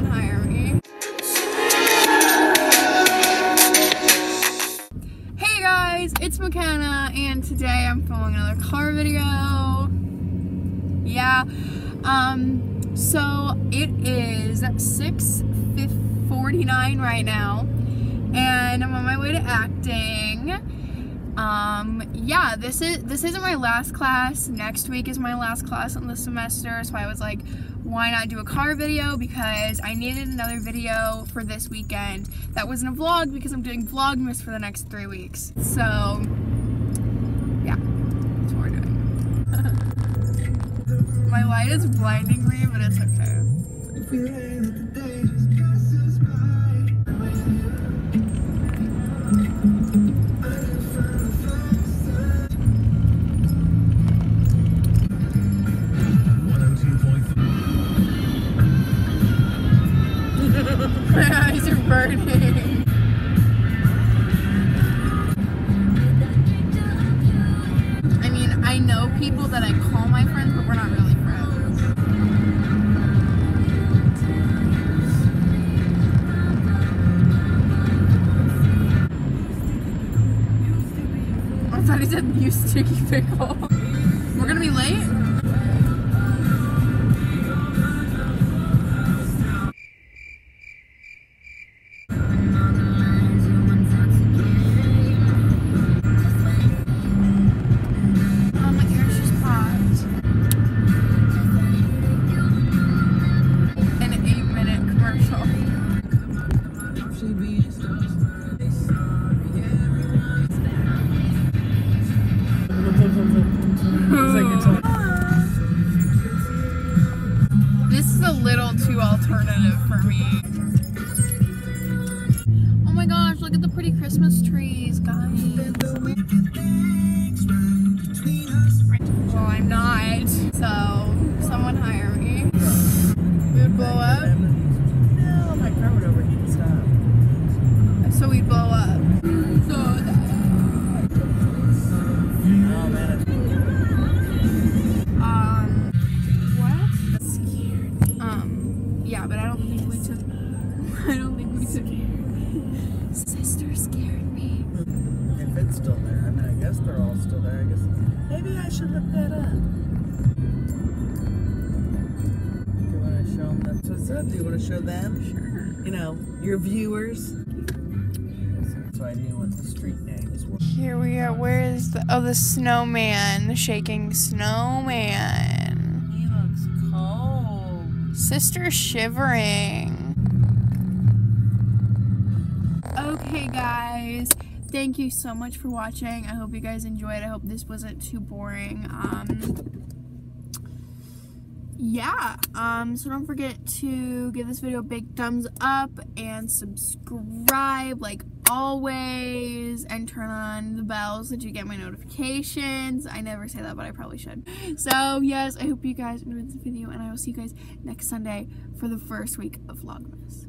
Hey guys, it's Mikinna, and today I'm filming another car video. Yeah, um, so it is 6.49 right now, and I'm on my way to acting. Um, yeah, this is this isn't my last class. Next week is my last class in the semester, so I was like, why not do a car video because I needed another video for this weekend that wasn't a vlog because I'm doing Vlogmas for the next three weeks. So, yeah, that's what we're doing. My light is blinding me, but it's okay. That I call my friends, but we're not really friends. I thought he said you sticky pickle. We're gonna be late? This is a little too alternative for me. Oh my gosh, look at the pretty Christmas trees, guys. Well, I'm not. So, someone hire me. We would blow up. Should look that up. Do you want to show them? That's what's up. Do you want to show them? Sure. You know, your viewers. So I knew what the street names were. Here we are. Where is the? Oh, the snowman, the shaking snowman. He looks cold. Sister shivering. Okay, guys. Thank you so much for watching. I hope you guys enjoyed. I hope this wasn't too boring. Um, yeah. Um, so don't forget to give this video a big thumbs up and subscribe like always and turn on the bell so that you get my notifications. I never say that, but I probably should. So, yes, I hope you guys enjoyed this video and I will see you guys next Sunday for the first week of Vlogmas.